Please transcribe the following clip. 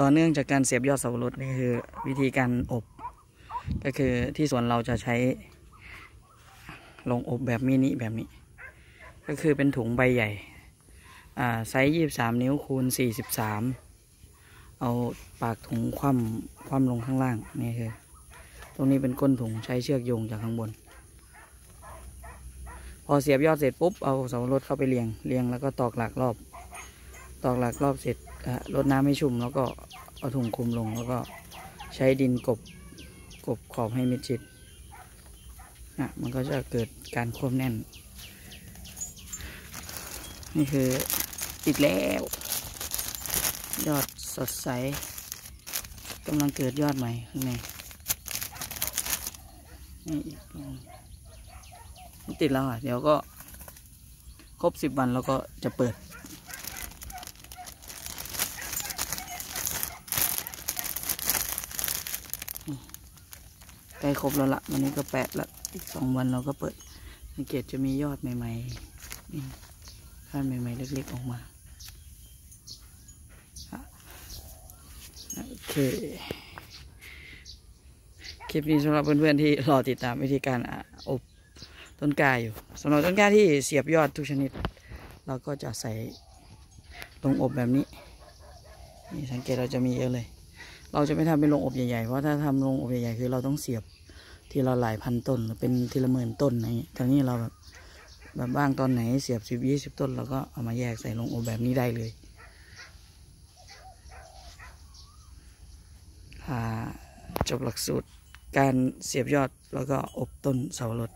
ต่อเนื่องจากการเสียบยอดเสาวรสนี่คือวิธีการอบ ก็คือที่สวนเราจะใช้โรงอบแบบมินิแบบนี้ ก็คือเป็นถุงใบใหญ่ไซส์ยี่สามนิ้วคูณสี่สิบสามเอาปากถุงคว่ำคว่ำลงข้างล่างนี่คือ ตรงนี้เป็นก้นถุงใช้เชือกโยงจากข้างบน พอเสียบยอดเสร็จปุ๊บเอาเสาวรสเข้าไปเรียงเรียงแล้วก็ตอกหลักรอบ ตอกหลักรอบเสร็จอะรดน้ำให้ชุ่ม แล้วก็เอาถุงคลุมลงแล้วก็ใช้ดินกบกบขอบให้มิดชิดอะมันก็จะเกิดการควบแน่น นี่คือติดแล้ว ยอดสดใสกำลังเกิดยอดใหม่ข้างในนี่อีกตงติดแล้วอะ เดี๋ยวก็ครบสิบวันแล้วก็จะเปิด ใกล้ครบแล้วละวันนี้ก็แปดละอีกสองวันเราก็เปิด สังเกตจะมียอดใหม่ๆนี่ก้านใหม่ๆเล็กๆออกมาโอเคคลิปนี้สำหรับเพื่อนๆที่รอติดตามวิธีการอบต้นกาอยู่สำหรับต้นกาที่เสียบยอดทุกชนิด เราก็จะใส่ลงอบแบบนี้นี่สังเกตเราจะมีเยอะเลย เราจะไม่ทำเป็นโรงอบใหญ่ๆ เพราะถ้าทำโรงอบใหญ่ๆ คือเราต้องเสียบทีละหลายพันต้นหรือเป็นทีละหมื่นต้นอะไรอย่างนี้ทางนี้เราแบบแบบบ้างตอนไหนเสียบสิบยี่สิบต้นเราก็เอามาแยกใส่โรงอบแบบนี้ได้เลยจบหลักสูตรการเสียบยอดแล้วก็อบต้นเสาวรส